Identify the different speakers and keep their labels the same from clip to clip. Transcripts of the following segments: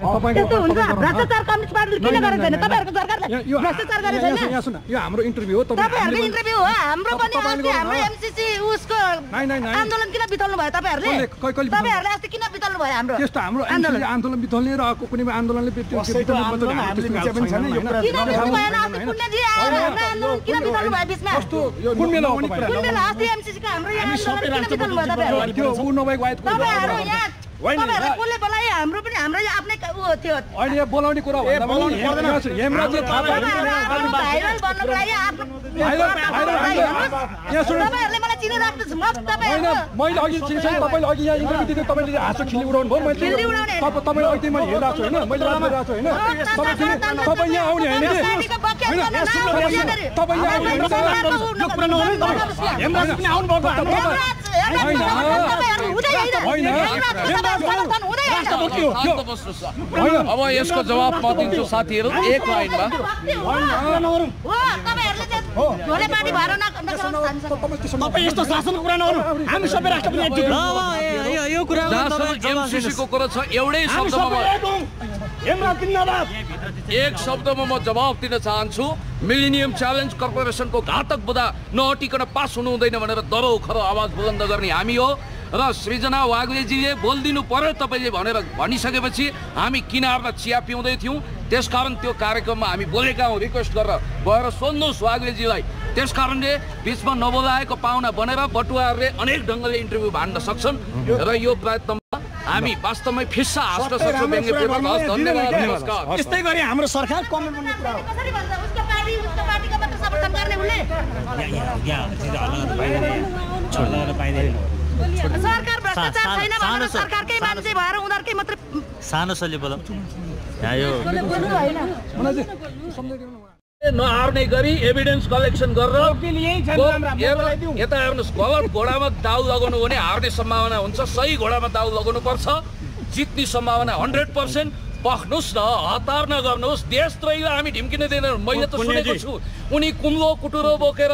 Speaker 1: त्यस्तो हुन्छ। भ्रष्टाचार कम्युनिस्ट पार्टीले किन गरेको छैन? तपाईँहरूको सरकारले भ्रष्टाचार गरेको छैन?
Speaker 2: यहाँ सुन यो हाम्रो इन्टरभ्यू हो
Speaker 1: तपाईँहरूको इन्टरभ्यू हो? हाम्रो पनि अस्ति हाम्रो एमसिसी उसको। आन्दोलन किन बिताउनु भयो तपाईँहरूले?
Speaker 2: कसले- कै- कहिले बिताउनु?
Speaker 1: तपाईँहरूले अस्ति किन बिताउनु भयो हाम्रो
Speaker 2: त्यस्तो हाम्रो
Speaker 1: आन्दोलन?
Speaker 2: आन्दोलन बिथल्ने र अर्को कुनै आन्दोलनले
Speaker 1: बिताउनु बिताउनु भयो
Speaker 2: तपाईँहरू?
Speaker 1: यहाँ कसले बोलायो? हाम्रो पनि हाम्रो यो आफ्नै ऊ थियो
Speaker 2: बोलाउने कुरा हेमराज
Speaker 1: म
Speaker 2: मैले अघि चिन्छु तपाईँले अघि यहाँ इन्टरभ्यू दिँदै तपाईँले हाँसो उडाउनु भयो मैले तपाईँले अघि मैले हेरिरहेको छु होइन। मैले छु होइन। तपाईँ यहाँ आउने होइन तपाईँ। यहाँ- आउने।
Speaker 3: अब यसको जवाब म दिन्छु साथीहरू। एक लाइनमा।
Speaker 2: तपाईँ
Speaker 4: यस्तो शासनको कुरा नगर्नु हामी सबै राष्ट्रपति।
Speaker 5: यो कुरा
Speaker 3: एमसिसीको कुरा छ एउटै शब्दमा
Speaker 4: एक
Speaker 3: शब्दमा म जवाब दिन चाहन्छु मिलिनियम च्यालेन्ज कर्पोरेसनको घातक बुदा नअटिकन पास हुनु हुँदैन भनेर दरो खरो आवाज बुलन्द गर्ने हामी हो र सृजना वाग्लेजीले बोलिदिनु पर्यो तपाईँले भनेर भनिसकेपछि हामी किनारमा चिया पिउँदै थियौँ? त्यसकारण त्यो कार्यक्रममा हामी बोलेका हौँ। रिक्वेस्ट गरेर गएर सोध्नुहोस् वाग्लेजीलाई त्यस कारणले बिचमा नबोलाएको पाहुना बनेर बटुवाहरूले अनेक ढङ्गले इन्टरभ्यू भान्न सक्छन् र यो प्रयत्नमा हामी वास्तवमै फिस्सा हाँस्न सक्छौँ। धन्यवाद।
Speaker 4: दिनु
Speaker 3: नमस्कार।
Speaker 4: यस्तै गरी हाम्रो सरकार कमेन्ट गर्ने कुरा हो।
Speaker 1: कसरी भन्छ उसको पार्टी उसको पार्टीको मात्र समर्थन गर्ने सरकार भ्रष्टाचार छैन भनेर सरकारकै मान्छे भएर उनीहरूकै मात्रै
Speaker 5: सानो शैली बोल। यहाँ यो
Speaker 3: गरी एभिडेन्स कलेक्सन गरेर। यता हेर्नुहोस् गलत घोडामा दाउ लगाउनु भने हार्ने सम्भावना हुन्छ सही घोडामा दाउ लगाउनु पर्छ जित्ने सम्भावना हन्ड्रेड पर्सेन्ट पख्नुहोस् न हतार नगर्नुहोस्। देशद्रोहीलाई हामी ढिम्किन दिँदैनौँ। मैले त सुनेको छु। उनी कुम्लो कुटुरो बोकेर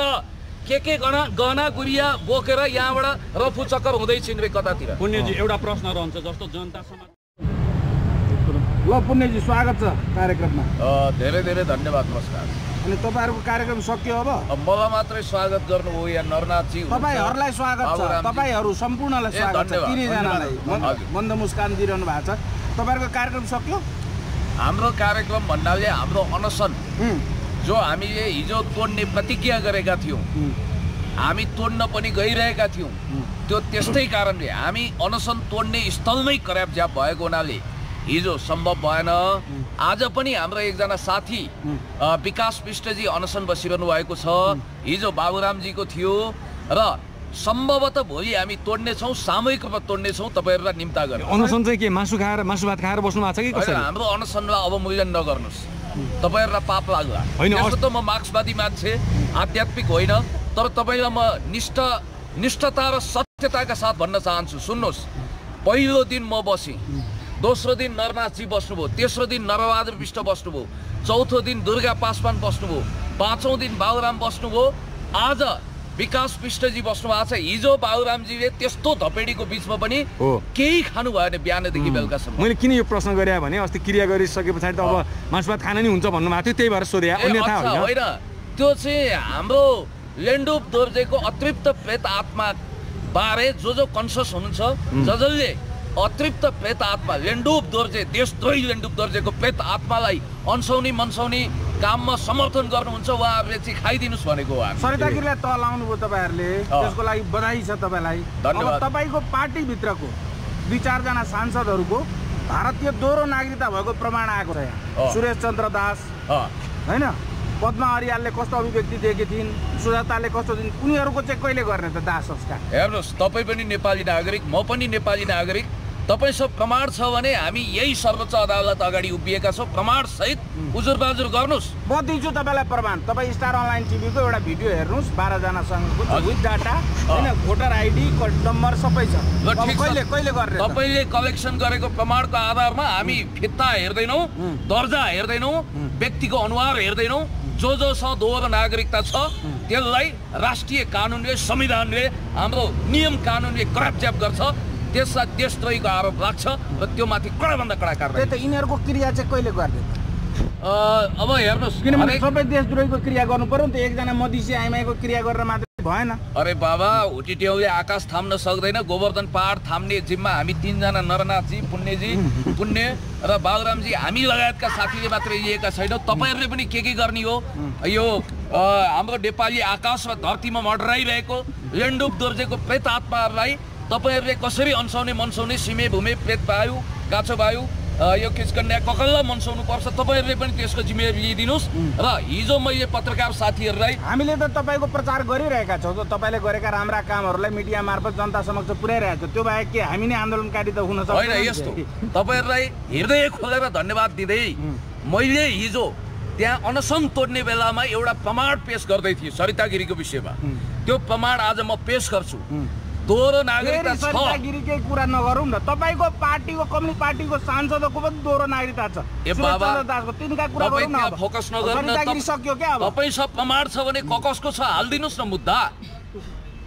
Speaker 3: के के गहना गहना गुरिया बोकेर यहाँबाट रफु चक्कर हुँदै छिन्वे कतातिर?
Speaker 6: पुण्यजी एउटा प्रश्न रहन्छ जस्तो जनता समाज
Speaker 7: ल पुण्यजी स्वागत छ कार्यक्रममा।
Speaker 3: धेरै धेरै धन्यवाद नमस्कार।
Speaker 7: अनि तपाईँहरूको कार्यक्रम सकियो अब?
Speaker 3: अब मलाई मात्रै स्वागत गर्नु हो या नरनाथजी
Speaker 7: तपाईँहरूलाई स्वागत छ। तपाईँहरू सम्पूर्णलाई स्वागत छ।
Speaker 3: धन्यवाद,
Speaker 7: तिनैजनालाई। मन्द मुस्कान दिइरहनु भएको छ। तपाईँहरूको कार्यक्रम सक्यो?
Speaker 3: हाम्रो कार्यक्रम भन्नाले हाम्रो अनसन। जो हामीले हिजो तोड्ने प्रतिज्ञा गरेका थियौँ हामी तोड्न पनि गइरहेका थियौँ त्यो त्यस्तै कारणले हामी अनसन तोड्ने स्थलमै करापझ्याप भएको हुनाले हिजो सम्भव भएन आज पनि हाम्रो एकजना साथी विकास विष्टजी अनसन बसिरहनु भएको छ हिजो बाबुरामजीको थियो र सम्भवतः भोलि हामी तोड्नेछौँ सामूहिक रूपमा तोड्नेछौँ तपाईँहरूलाई निम्ता गरेर
Speaker 6: अनसन चाहिँ के मासु खाएर मासु भात खाएर बस्नु भएको छ कि
Speaker 3: हाम्रो अनसनलाई अवमूल्यन नगर्नुहोस् तपाईँहरूलाई पाप लाग्ला।
Speaker 6: होइन,
Speaker 3: त्यसो त म मार्क्सवादी मान्छे आध्यात्मिक होइन तर तपाईँलाई म निष्ठ निष्ठता र सत्यताका साथ भन्न चाहन्छु। सुन्नुहोस् पहिलो दिन म बसेँ। दोस्रो दिन नरनाथजी बस्नुभयो। तेस्रो दिन नरबहादुर विष्ट बस्नुभयो। चौथो दिन दुर्गा पासवान बस्नुभयो। पाँचौँ दिन बाबुराम बस्नुभयो। आज विकास विष्टजी बस्नु भएको छ। हिजो बाबुरामजीले त्यस्तो धपेडीको बिचमा पनि
Speaker 6: हो।
Speaker 3: केही खानु भएन बिहानदेखि बेलुकासम्म।
Speaker 6: मैले किन यो प्रश्न गरेँ भने अस्ति क्रिया गरिसके पछाडि त अब मासु भात खान नि हुन्छ भन्नुभएको थियो त्यही भएर सोधे। होइन।
Speaker 3: होइन। त्यो चाहिँ हाम्रो लेन्डुप दोर्जेको अतृप्त प्रेत आत्मा बारे जो जो कन्सियस हुनुहुन्छ ज जसले अतृप्त प्रेत आत्मा लेन्डुप दोर्जे देशद्रोही लेन्डुप दोर्जेको प्रेत आत्मालाई अन्साउने मनसाउने काममा समर्थन गर्नुहुन्छ उहाँहरूले चाहिँ खाइदिनुहोस् भनेको
Speaker 7: सरिता गिरीलाई तल आउनु भयो तपाईँहरूले। त्यसको लागि बधाई छ तपाईँलाई।
Speaker 3: धन्यवाद।
Speaker 7: तपाईँको पार्टीभित्रको दुई चारजना सांसदहरूको भारतीय दोहोरो नागरिकता भएको प्रमाण आएको छ। यहाँ। सुरेश चन्द्र दास। होइन? पद्मा अरियालले कस्तो अभिव्यक्ति दिएकी थिइन् सुजाताले कस्तो दिन् उनीहरूको चाहिँ कहिले गर्ने त दाह संस्कार?
Speaker 3: हेर्नुहोस् तपाईँ पनि नेपाली नागरिक म पनि नेपाली नागरिक। तपाईँसँग प्रमाण छ भने हामी यही सर्वोच्च अदालत अगाडि उभिएका छौँ। प्रमाण सहित उजुर बाजुर गर्नुहोस्।
Speaker 7: म दिन्छु तपाईँलाई प्रमाण। तपाईँ स्टार अनलाइन टिभीको एउटा भिडियो हेर्नुहोस्। बाह्रजनासँगको
Speaker 3: हजुर।
Speaker 7: With data. होइन भोटर आइडी नम्बर सबै छ।
Speaker 3: छ।
Speaker 7: कहिले कहिले गर्ने?
Speaker 3: तपाईँले कलेक्सन गरेको प्रमाणको आधारमा हामी फित्ता हेर्दैनौँ दर्जा हेर्दैनौँ व्यक्तिको अनुहार हेर्दैनौँ जो जोसँग दोहोरो नागरिकता छ त्यसलाई राष्ट्रिय कानुनले संविधानले हाम्रो नियम कानुनले क्रपच्याप गर्छ। त्यसलाई देशद्रोहीको आरोप लाग्छ र त्यो माथि कडाभन्दा कडा कारवाही
Speaker 7: त यिनीहरूको क्रिया चाहिँ कहिले?
Speaker 3: अ, अब हेर्नुहोस्
Speaker 7: किनभने सबै देशद्रोहीको क्रिया गर्नु पर्यो नि त एकजना मधेसी आइमाईको क्रिया गरेर मात्रै भएन।
Speaker 3: अरे बाबा हुटिट्याउले आकाश थाम्न सक्दैन गोवर्धन पहाड थाम्ने जिम्मा हामी तिनजना नरनाथजी पुण्यजी पुण्य र बाबुरामजी हामी लगायतका साथीले मात्रै लिएका छैनौँ। तपाईँहरूले पनि के के गर्ने हो? यो हाम्रो नेपाली आकाश र धरतीमा मडराइरहेको लेन्डुप दोर्जेको प्रेत आत्माहरूलाई तपाईँहरूले कसरी अन्साउने मन्साउने सिमे भूमे प्रेत वायु वायु अ, यो किचकन्या ककल्ला मन्साउनु पर्छ। तपाईँहरूले पनि त्यसको जिम्मेवारी लिइदिनुहोस्। र हिजो मैले पत्रकार साथीहरूलाई
Speaker 7: हामीले त तपाईँको प्रचार गरिरहेका छौँ तपाईँले गरेका राम्रा कामहरूलाई मिडिया मार्फत जनता समक्ष पुर्याइरहेको छ। त्यो बाहेक के हामी नै आन्दोलनकारी त हुन
Speaker 3: होइन
Speaker 7: सक्दैन
Speaker 3: यस्तो। तपाईँहरूलाई हृदय खोलेर धन्यवाद दिँदै मैले हिजो त्यहाँ अनसन तोड्ने बेलामा एउटा प्रमाण पेश गर्दै थिएँ सरिता गिरीको विषयमा त्यो प्रमाण आज म पेश गर्छु। दोहोरो नागरिकता छ।
Speaker 7: कुरा नगरौँ न। तपाईँको पार्टीको कम्युनिस्ट पार्टीको सांसदको पनि दोहोरो नागरिकता छ। तिनका कुरा
Speaker 3: तपाईँ। फोकस नगर्नु
Speaker 7: सक्यो क्या अब?
Speaker 3: तपाईँसँग प्रमाण छ भने ककसको छ हालिदिनुहोस् न मुद्दा।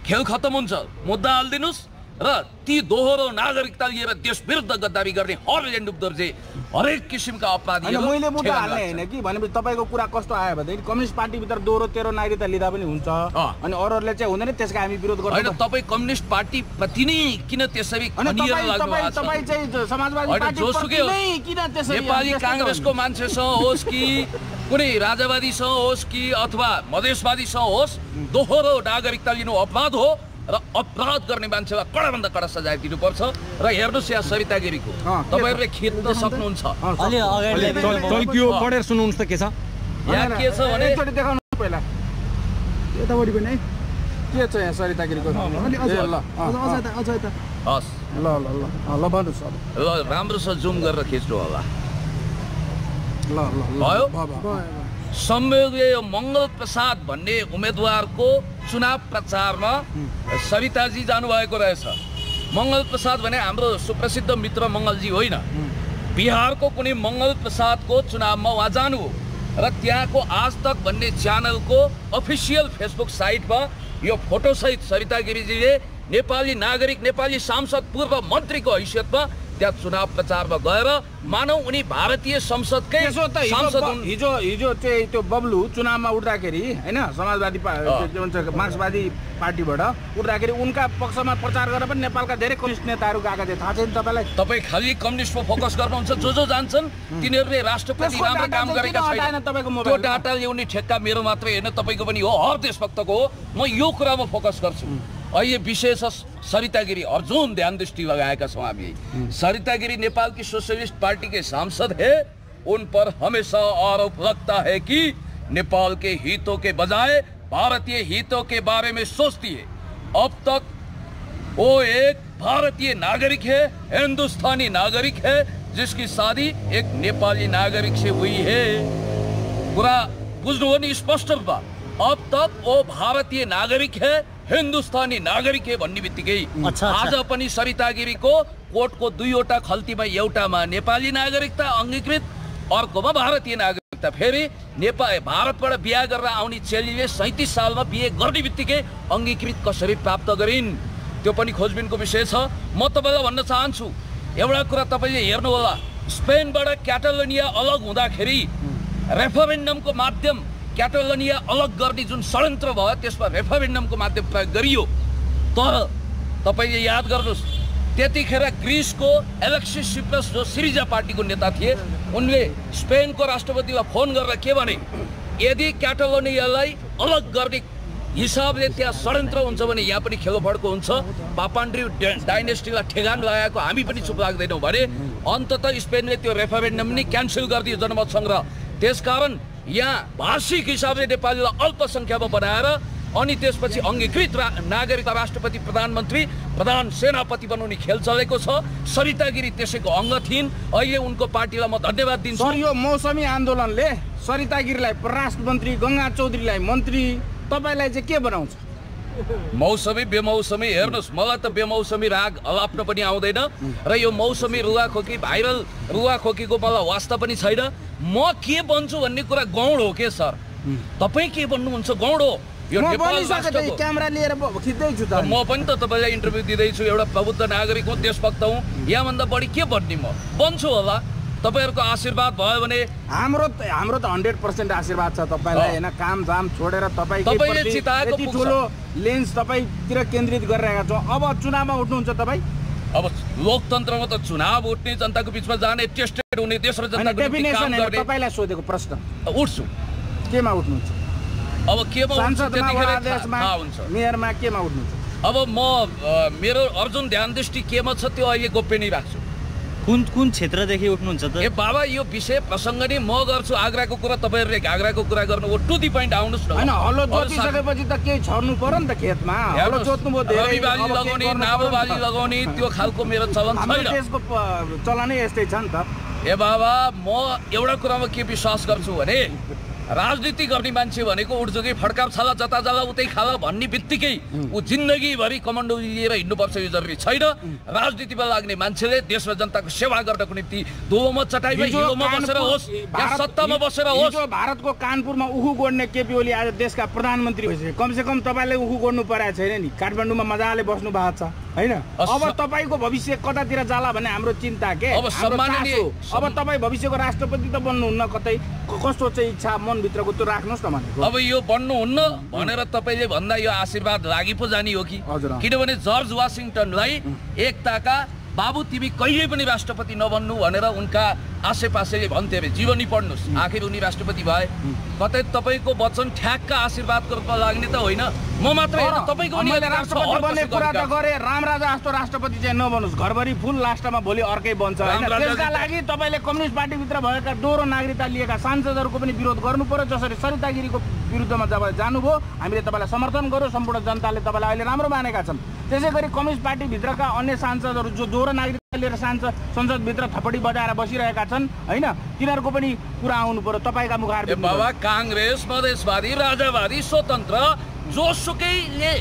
Speaker 3: खेल खत्तम हुन्छ मुद्दा हालिदिनुहोस्। र ती दोहोरो नागरिकता लिएर देश विरुद्ध गद्दारी गर्ने हर ल्यान्डुप दर्जे हरेक किसिमका
Speaker 7: होइन
Speaker 3: अपराधीहरू
Speaker 7: मैले मुद्दा हाल्ने। होइन कि भनेपछि तपाईँको कुरा कस्तो आयो भनेदेखि कम्युनिस्ट पार्टीभित्र दोहोरो तेह्रो नागरिकता लिँदा पनि हुन्छ। अनि अरूहरूले चाहिँ हुँदैन त्यसको हामी विरोध
Speaker 3: होइन
Speaker 7: गर्छौँ
Speaker 3: तपाईँ कम्युनिस्ट पार्टीप्रति नै किन त्यसरी होइन, नेपाली काङ्ग्रेसको मान्छेसँग होस् कि कुनै राजावादीसँग होस् कि अथवा मधेसवादीसँग होस् दोहोरो नागरिकता लिनु अपराध हो। र अपराध गर्ने मान्छेलाई कडाभन्दा कडा सजाय दिनुपर्छ। र हेर्नुहोस् यहाँ सरिता गिरीको? तपाईँहरूले खेद्न सक्नुहुन्छ।
Speaker 6: पढेर सुन्नुहोस् त के छ?
Speaker 3: यहाँ के छ भने
Speaker 7: एकचोटि देखाउनु पहिला।
Speaker 2: यतापट्टि पनि है
Speaker 7: के छ यहाँ
Speaker 2: अझ यता
Speaker 3: हस्।
Speaker 7: ल ल ल ल भन्नुहोस्
Speaker 3: ल राम्रोसँग जुम गरेर खिच्नु होला।
Speaker 7: ल ल ल
Speaker 3: भयो?
Speaker 7: भयो, भयो।
Speaker 2: भयो, भयो।
Speaker 3: संयोगले यो मङ्गल प्रसाद भन्ने उम्मेदवारको चुनाव प्रचारमा सरिताजी जानुभएको रहेछ। मङ्गल प्रसाद भने हाम्रो सुप्रसिद्ध मित्र मङ्गलजी होइन। बिहारको कुनै मङ्गल प्रसादको चुनावमा उहाँ जानु हो। र त्यहाँको आज तक भन्ने च्यानलको अफिसियल फेसबुक साइटमा यो फोटोसहित सरिता गिरिजीले नेपाली नागरिक नेपाली सांसद पूर्व मन्त्रीको हैसियतमा त्यहाँ चुनाव प्रचारमा गएर मानौ उनी भारतीय संसदकै
Speaker 7: हिजो
Speaker 3: सांसद
Speaker 7: हिजो हिजो चाहिँ त्यो बब्लु चुनावमा उठ्दाखेरि होइन समाजवादी मार्क्सवादी पार्टीबाट उठ्दाखेरि उनका पक्षमा प्रचार गरेर पनि नेपालका धेरै कम्युनिस्ट नेताहरू गएका थिए। थाहा छैन तपाईँलाई?
Speaker 3: तपाईँ खालि कम्युनिस्टमा फोकस गर्नुहुन्छ जो जो जान्छन् तिनीहरूले राष्ट्रपति राम्रो काम गरेका छैन।
Speaker 7: तपाईँको
Speaker 3: त्यो? डाटा ल्याउने ठेक्का मेरो मात्रै होइन तपाईँको पनि हो हर देशभक्तको हो। म यो कुरामा फोकस गर्छु। अहिले विशेष सरिता गिरी अर्जुन ध्यान दृष्टि लगाएका छौँ हामी। सरिता गिरी नेपाल की सोशलिस्ट पार्टी के सांसद है उन पर हमेशा आरोप लगता है कि नेपाल के हितों के बजाय भारतीय हितों के बारे में सोचती है अब तक वो एक भारतीय नागरिक है हिंदुस्तानी नागरिक है जिसकी शादी एक नेपाली नागरिक से हुई है। पूरा बुझ्नु हो नि स्पष्ट अब तक वो भारतीय नागरिक है हिन्दुस्तानी नागरिक भन्ने बित्तिकै। आज पनि सरिता गिरीको कोर्टको दुईवटा खल्तीमा एउटामा नेपाली नागरिकता अङ्गीकृत अर्कोमा भारतीय नागरिकता फेरि नेपाल भारतबाट बिहा गरेर आउने चेलीले सैँतिस सालमा बिहे गर्ने बित्तिकै अङ्गीकृत कसरी प्राप्त गरिन्? त्यो पनि खोजबिनको विषय छ। म तपाईँलाई भन्न चाहन्छु एउटा कुरा तपाईँले हेर्नु होला स्पेनबाट क्याटालोनिया अलग हुँदाखेरि रेफरेन्डमको माध्यम क्याटालोनिया अलग गर्ने जुन षड्यन्त्र भयो त्यसमा रेफरेन्डमको माध्यम प्रयोग गरियो। तर तपाईँले याद गर्नुहोस् त्यतिखेर ग्रिसको एलेक्सिस सिप्रस जो सिरिजा पार्टीको नेता थिए उनले स्पेनको राष्ट्रपतिलाई फोन गरेर के भने यदि क्याटालोनियालाई अलग गर्ने हिसाबले त्यहाँ षड्यन्त्र हुन्छ भने यहाँ पनि खेलोफड्को हुन्छ पापान्ड्री डाइनेस्टीलाई ठेगान लगाएको हामी पनि चुप लाग्दैनौँ भने अन्तत स्पेनले त्यो रेफरेन्डम नै क्यान्सल गरिदियो जनमत सङ्ग्रह। त्यसकारण यहाँ भाषिक हिसाबले नेपालीलाई अल्पसङ्ख्यामा बनाएर अनि त्यसपछि अङ्गीकृत रा नागरिकता राष्ट्रपति प्रधानमन्त्री प्रधान सेनापति बनाउने खेल चलेको छ। सरिता गिरी त्यसैको अङ्ग थिइन् अहिले उनको पार्टीलाई म धन्यवाद दिन्छु।
Speaker 7: यो मौसमी आन्दोलनले सरिता गिरीलाई परराष्ट्र मन्त्री गङ्गा चौधरीलाई मन्त्री तपाईँलाई चाहिँ के बनाउँछ?
Speaker 3: मौसमी बेमौसमी हेर्नुहोस् मलाई त बेमौसमी राग अलाप्न पनि आउँदैन। र यो मौसमी रुवाखोकी भाइरल रुवाखोकीको मलाई वास्ता पनि छैन। म के बन्छु भन्ने कुरा गौड हो के सर? तपाईँ के बन्नुहुन्छ? गौड हो। यो
Speaker 7: क्यामेरा लिएर खिच्दैछु त।
Speaker 3: म पनि त तपाईँलाई इन्टरभ्यू दिँदैछु एउटा प्रबुद्ध नागरिक हुँ देशभक्त हुँ। यहाँभन्दा बढी के भन्ने म? बन्छु होला। तपाईँहरूको आशीर्वाद भयो भने
Speaker 7: हाम्रो हाम्रो त हन्ड्रेड पर्सेन्ट आशीर्वाद छ तपाईँलाई होइन? काम धाम छोडेर
Speaker 3: पुग्छ।
Speaker 7: ठुलो लेन्स तपाईँतिर केन्द्रित गरिरहेका छौँ। अब चुनावमा उठ्नुहुन्छ तपाईँ?
Speaker 3: अब लोकतन्त्रमा त चुनाव उठ्ने जनताको बिचमा जाने टेस्टेड हुने देश र
Speaker 7: होइन
Speaker 3: जनताको निम्ति
Speaker 7: डेफिनेसन
Speaker 3: काम
Speaker 7: होइन
Speaker 3: गर्ने।
Speaker 7: तपाईँलाई सोधेको प्रश्न।
Speaker 3: उठ्छु।
Speaker 7: केमा उठ्नुहुन्छ?
Speaker 3: अब केमा
Speaker 7: मेयरमा केमा उठ्नुहुन्छ?
Speaker 3: अब म मेरो अर्जुन ध्यान दृष्टि केमा छ त्यो अहिले गोप्य नै राख्छु
Speaker 5: कुन कुन क्षेत्रदेखि उठ्नुहुन्छ
Speaker 3: ए
Speaker 5: त
Speaker 3: बाबा यो विषय प्रसङ्ग नै म गर्छु। आग्राको कुरा तपाईँहरूले घाग्राको कुरा गर्नु हो। टु दि पोइन्ट आउनुहोस् न
Speaker 7: होइन हलो जोतिसकेपछि त केही छर्नु पर्यो नि त खेतमा। हलो जोत्नुभयो धेरै केही
Speaker 3: लगाउने
Speaker 7: गर्नु
Speaker 3: नाबोबाली
Speaker 7: पर्यो नि त।
Speaker 3: लगाउने त्यो खालको मेरो चलन
Speaker 7: हाम्रो
Speaker 3: छैन।
Speaker 7: देशको प- चलनै यस्तै छ नि त।
Speaker 3: ए बाबा म एउटा कुरामा के विश्वास गर्छु भने राजनीति गर्ने मान्छे भनेको उठ्जुकी फड्काप छाला जता जाला उतै खाला भन्ने बित्तिकै ऊ जिन्दगीभरि कमान्डो लिएर हिँड्नुपर्छ यो जरुरी छैन। राजनीतिमा लाग्ने मान्छेले देश र जनताको सेवा गर्नको निम्ति धुलोमा चटाइमा हिलोमा बसेर होस् या सत्तामा बसेर होस्।
Speaker 7: भारतको कानपुरमा उखु गोड्ने केपी ओली आज देशका प्रधानमन्त्री भइसक्यो कमसे कम तपाईँले उखु गोड्नु परेको छैन नि। काठमाडौँमा मजाले बस्नु भएको छ। होइन? अब तपाईँको भविष्य कतातिर जाला भन्ने हाम्रो चिन्ता के?
Speaker 3: अब।
Speaker 7: अब तपाईँ भविष्यको राष्ट्रपति त बन्नुहुन्न कतै। कस्तो चाहिँ इच्छा मनभित्रको त्यो राख्नुहोस् न भनेको।
Speaker 3: अब यो बन्नुहुन्न भनेर तपाईँले भन्दा यो आशीर्वाद लागि पो जाने हो कि?
Speaker 7: हजुर।
Speaker 3: किनभने जर्ज वासिङटनलाई एकताका बाबु तिमी कहिले पनि राष्ट्रपति नबन्नु भनेर उनका आसेपासेले भन्थे अरे जीवनी पढ्नुहोस् आखिर उनी राष्ट्रपति भए। कतै तपाईँको वचन ठ्याक्क आशीर्वादको रूपमा लाग्ने त होइन। म मात्र तपाईँको।
Speaker 7: गरे। रामराजा जस्तो राष्ट्रपति चाहिँ नबनोस्। घरभरि फुल लास्टमा भोलि अर्कै बन्छ त्यसका लागि तपाईँले कम्युनिस्ट पार्टीभित्र भएका दोहोरो नागरिकता लिएका सांसदहरूको पनि विरोध गर्नु पर्यो। जसरी सरिता गिरीको विरुद्धमा जब जानुभयो हामीले तपाईँलाई समर्थन गर्यो। सम्पूर्ण जनताले तपाईँलाई अहिले राम्रो मानेका छन्। त्यसै गरी कम्युनिस्ट पार्टीभित्रका अन्य सांसदहरू जो दोहोरो नागरिकता लिएर सांसद संसदभित्र थपडी बजाएर बसिरहेका छन् होइन? तिनीहरूको पनि कुरा आउनु पर्यो। तपाईँका मुखार
Speaker 3: बाबा काङ्ग्रेस मधेसवादी राजावादी स्वतन्त्र जोसुकैले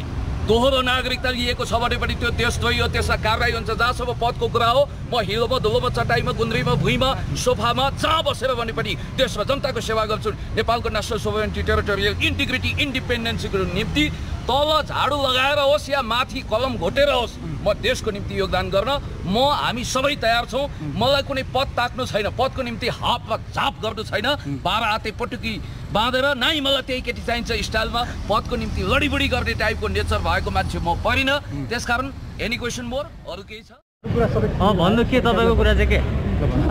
Speaker 3: दोहोरो नागरिकता लिएको छ भने पनि त्यो देशद्रोही हो त्यसमा कारवाही हुन्छ जहाँसम्म पदको कुरा हो म हिलोमा धुलोमा चटाइमा गुन्द्रीमा भुइँमा सोफामा जहाँ बसेर भने पनि देश र जनताको सेवा गर्छु। नेपालको नेसनल सोभरेन्टी टेरिटोरियल इन्टिग्रिटी इन्डिपेन्डेन्सीको निम्ति तल झाडु लगाएर होस् या माथि कलम घोटेर होस् म देशको निम्ति योगदान गर्न म हामी सबै तयार छौँ। मलाई कुनै पद ताक्नु छैन। पदको निम्ति हाप झाप गर्नु छैन। बाह्र हाते पटुकी बाँधेर नाइ मलाई त्यही केटी चाहिन्छ स्टाइलमा। पदको निम्ति लडीबुडी गर्ने टाइपको नेचर भएको मान्छे म परिनँ। त्यसकारण एनी क्वेसन मोर अरू केही छ?
Speaker 5: अँ भन्नु के तपाईँको कुरा चाहिँ के?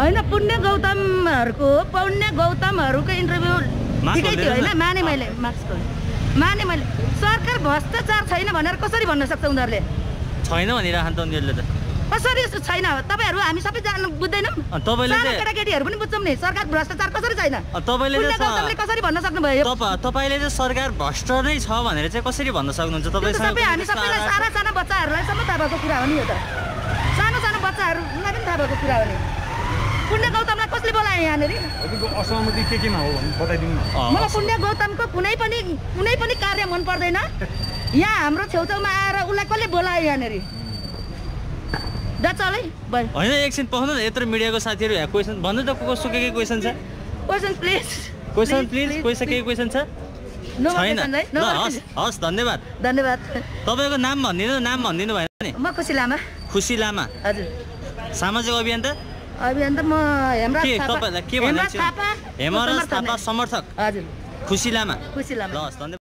Speaker 1: होइन पुण्य गौतमहरूको पुण्य गौतमहरूको इन्टरभ्यू ठिकै थियो होइन? माने मैले मार्क्स माने मैले सरकार भ्रष्टाचार छैन भनेर कसरी भन्न सक्छ उनीहरूले?
Speaker 5: छैन भनिरहन् त उनीहरूले त।
Speaker 1: कसरी छैन? तपाईँहरू हामी सबै जानु बुझ्दैनौँ।
Speaker 5: तपाईँले
Speaker 1: केटाकेटीहरू पनि बुझ्छौँ नि सरकार भ्रष्टाचार कसरी छैन?
Speaker 5: तपाईँले
Speaker 1: कसरी भन्न सक्नुभयो?
Speaker 5: तपाईँ तपाईँले चाहिँ सरकार भ्रष्ट नै छ भनेर चाहिँ कसरी भन्न सक्नुहुन्छ?
Speaker 1: त्यो त
Speaker 5: तपाईँसँग
Speaker 1: सबै हामी सबैलाई? साना साना बच्चाहरूलाई सबै थाहा भएको कुरा हो नि यो त। सानो सानो बच्चाहरूलाई पनि थाहा भएको कुरा हो नि। पुण्य गौतमलाई कसले बोलायो यहाँनिर?
Speaker 6: असहमति के केमा हो भने बताइदिनु
Speaker 1: मलाई पुण्य गौतमको कुनै पनि कुनै पनि कार्य मन पर्दैन। यहाँ हाम्रो छेउछाउमा आएर उसलाई कसले बोलायो यहाँनिर? जा चल है भयो
Speaker 5: होइन एकछिन पाउनु न यत्रो मिडियाको साथीहरू यहाँ क्वेसन भन्नु त कस्तो के के क्वेसन छ?
Speaker 1: क्वेसन प्लिज
Speaker 5: क्वेसन प्लिज पैसा के क्वेसन छ?
Speaker 1: नो
Speaker 5: छैन। हस् हस् धन्यवाद।
Speaker 1: धन्यवाद।
Speaker 5: तपाईँको नाम भनिदिनु नाम भनिदिनु भएन नि।
Speaker 1: म खुसी लामा।
Speaker 5: खुसी लामा।
Speaker 1: हजुर।
Speaker 5: सामाजिक अभियन्ता?
Speaker 1: अभियान त म हेमराज थापा।
Speaker 5: समर्थक
Speaker 1: हजुर।
Speaker 5: खुसी लामा।
Speaker 1: खुसी लामा।
Speaker 5: हस् धन्यवाद।